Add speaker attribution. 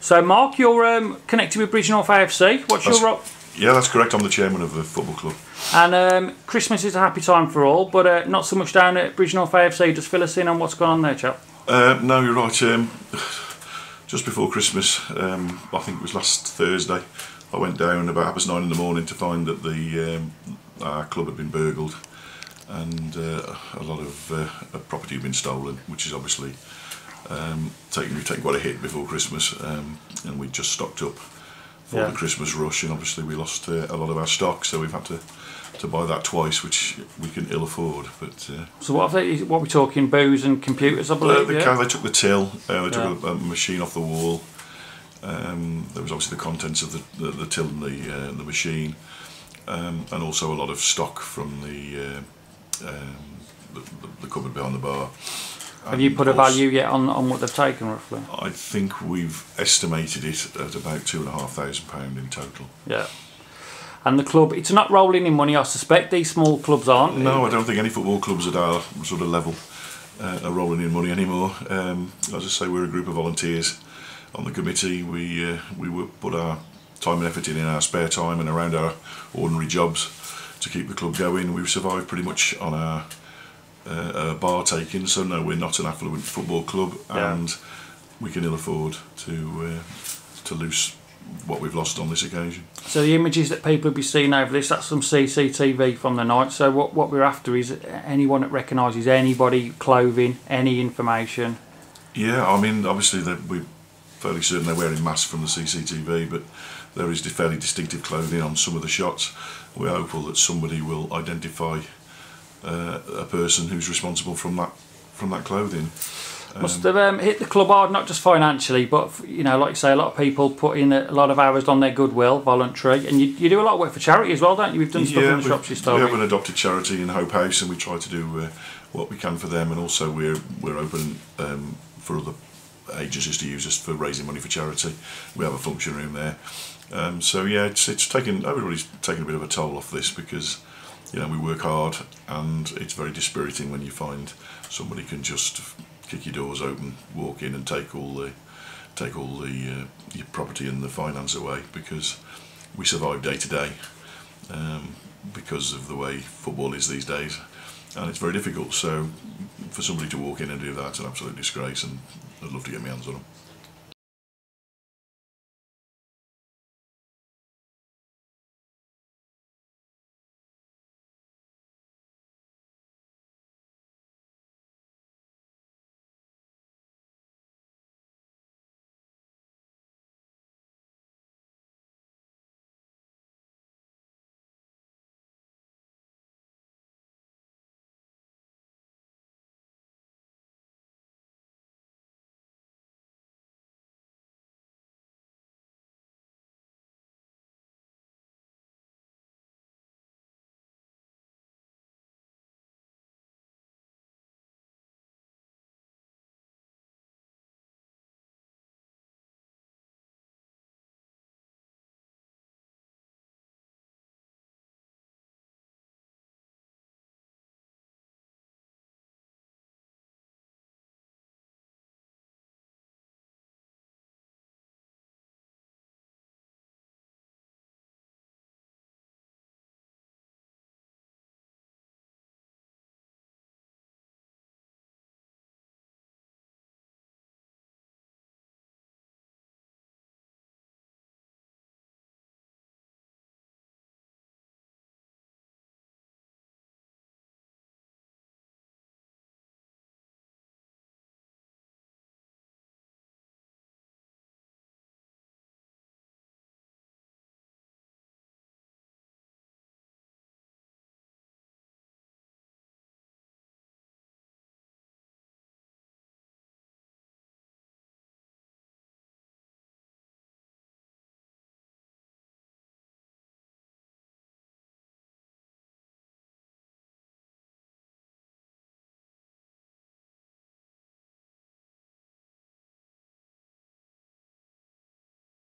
Speaker 1: So, Mark, you're um, connected with Bridgnorth AFC. What's
Speaker 2: That's-
Speaker 1: your role?
Speaker 2: Yeah, that's correct. I'm the chairman of the football club.
Speaker 1: And um, Christmas is a happy time for all, but uh, not so much down at Bridgnorth AFC. Just fill us in on what's going on there, chap.
Speaker 2: Uh, no, you're right. Um, just before Christmas, um, I think it was last Thursday, I went down about half past nine in the morning to find that the um, our club had been burgled and uh, a lot of uh, property had been stolen, which is obviously um, taken we've taken quite a hit before Christmas, um, and we just stocked up for
Speaker 1: Yeah.
Speaker 2: the Christmas rush, and obviously we lost uh, a lot of our stock, so we've had to to buy that twice, which we can ill afford, but. Uh,
Speaker 1: So, what, have they, what we're talking, booze and computers, I
Speaker 2: uh,
Speaker 1: believe.
Speaker 2: the
Speaker 1: yeah?
Speaker 2: car, they took the till, uh, they took
Speaker 1: Yeah.
Speaker 2: a, a machine off the wall. Um, there was obviously the contents of the, the, the till and the, uh, the machine, um, and also a lot of stock from the, uh, um, the, the, the cupboard behind the bar.
Speaker 1: Have you put a value yet on, on what they've taken, roughly?
Speaker 2: I think we've estimated it at about two and a half thousand pound in total.
Speaker 1: Yeah. And the club, it's not rolling in money, I suspect. These small clubs aren't.
Speaker 2: No, I don't think any football clubs at our sort of level uh, are rolling in money anymore. Um, as I say, we're a group of volunteers on the committee. We uh, we put our time and effort in in our spare time and around our ordinary jobs to keep the club going. We've survived pretty much on our uh, uh, bar taking, so no, we're not an affluent football club,
Speaker 1: Yeah.
Speaker 2: and we can ill afford to uh, to lose what we've lost on this occasion.
Speaker 1: So the images that people will be seeing over this, that's some CCTV from the night. So what, what we're after is anyone that recognises anybody, clothing, any information.
Speaker 2: Yeah, I mean, obviously we're fairly certain they're wearing masks from the CCTV, but there is fairly distinctive clothing on some of the shots. We're hopeful that somebody will identify uh, a person who's responsible from that from that clothing.
Speaker 1: Must have um, hit the club hard, not just financially, but you know, like you say, a lot of people put in a lot of hours on their goodwill, voluntary, and you, you do a lot of work for charity as well, don't you? We've done stuff in the shops you
Speaker 2: we have an adopted charity in Hope House, and we try to do uh, what we can for them, and also we're we're open um, for other agencies to use us for raising money for charity. We have a function room there, um, so yeah, it's it's taken everybody's taken a bit of a toll off this because you know we work hard, and it's very dispiriting when you find somebody can just kick your doors open, walk in, and take all the take all the uh, your property and the finance away because we survive day to day um, because of the way football is these days, and it's very difficult. So, for somebody to walk in and do that, it's an absolute disgrace, and I'd love to get my hands on them.